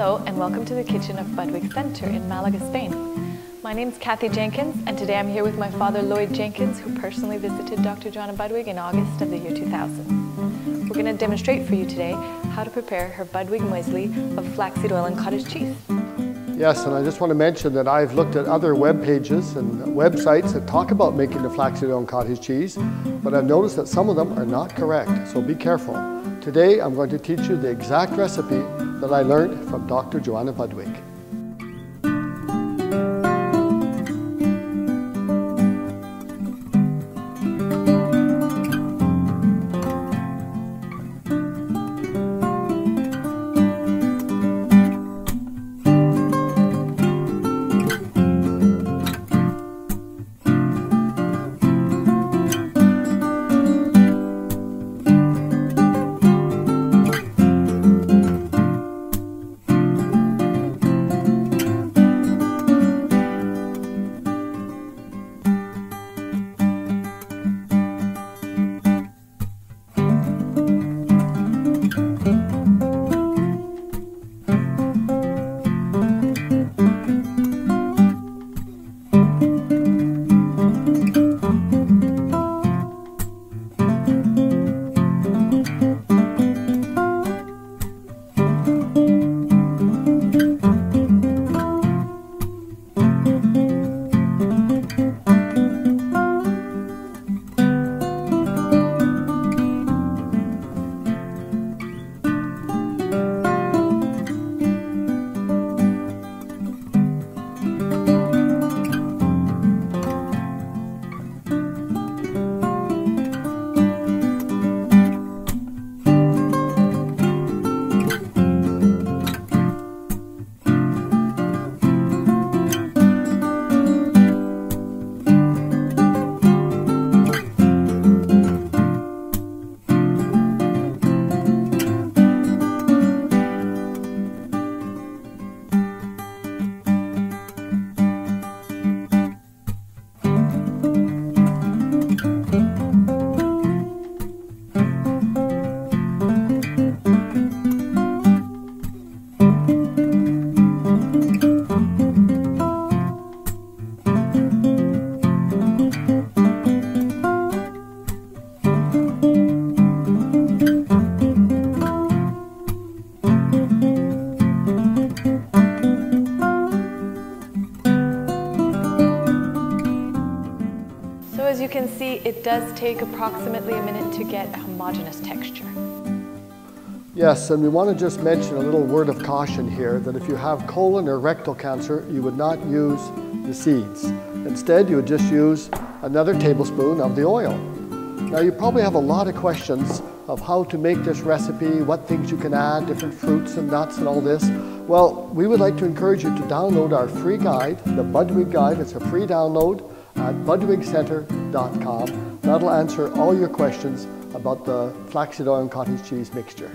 Hello and welcome to the kitchen of Budwig Center in Malaga, Spain. My name is Kathy Jenkins and today I'm here with my father Lloyd Jenkins who personally visited Dr. Johanna Budwig in August of the year 2000. We're going to demonstrate for you today how to prepare her Budwig muesli of flaxseed oil and cottage cheese. Yes, and I just want to mention that I've looked at other web pages and websites that talk about making the flaxseed oil and cottage cheese, but I've noticed that some of them are not correct, so be careful. Today I'm going to teach you the exact recipe that I learned from Dr. Johanna Budwig. Can see, it does take approximately a minute to get a homogeneous texture. Yes, and we want to just mention a little word of caution here that if you have colon or rectal cancer, you would not use the seeds. Instead, you would just use another tablespoon of the oil. Now, you probably have a lot of questions of how to make this recipe, what things you can add, different fruits and nuts and all this. Well, we would like to encourage you to download our free guide, the Budwig Guide. It's a free download at budwigcenter.com. That'll answer all your questions about the flaxseed oil and cottage cheese mixture.